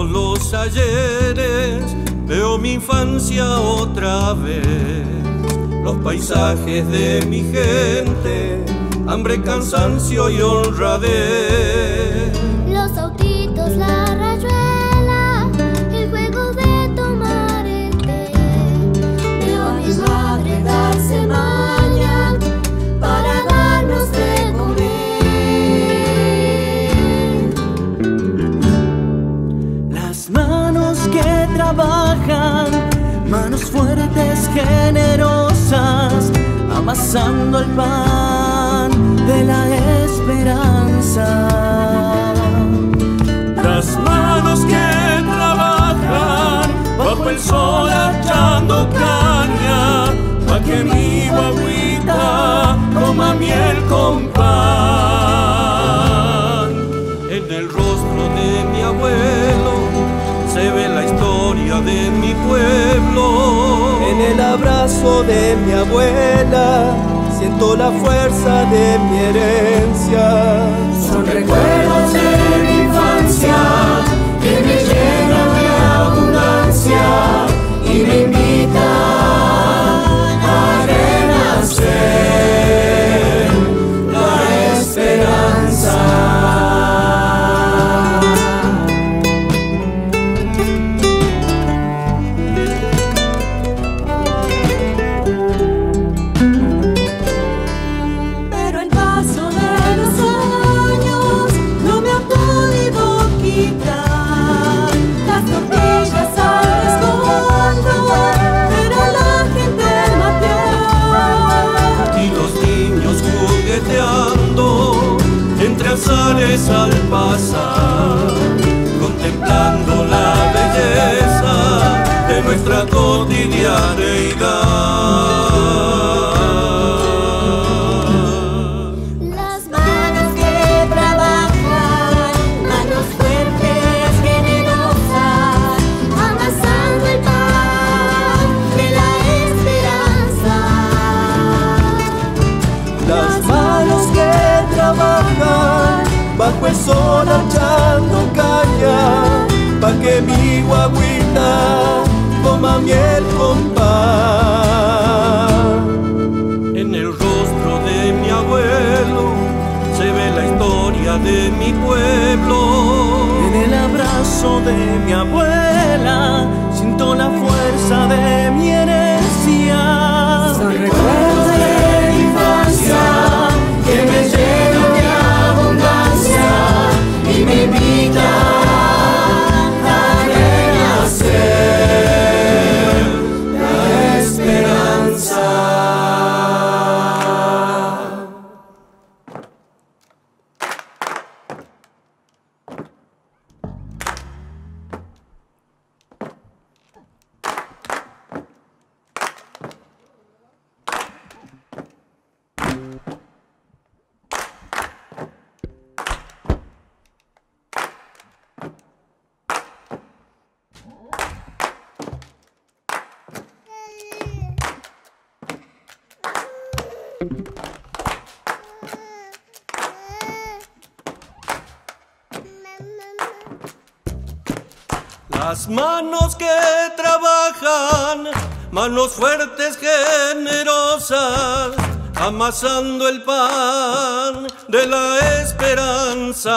los ayeres, veo mi infancia otra vez. Los paisajes de mi gente, hambre, cansancio y honradez. Los autitos, la rayuela, el juego de tomar el té. Veo a mi madre darse maña para darnos de comer. Manos fuertes, generosas, amasando el pan de la esperanza. Las manos que trabajan bajo el sol echando caña, pa' que mi guaguita coma miel con pan. En el rostro de mi abuelo se ve la historia de mi pueblo. El abrazo de mi abuela siento la fuerza de mi herencia. Son recuerdos de bajo el sol echando caña, pa' que mi guaguita coma miel con pan. En el rostro de mi abuelo se ve la historia de mi pueblo. En el abrazo de mi abuela siento la fuerza de Las manos que trabajan, manos fuertes, generosas, amasando el pan de la esperanza.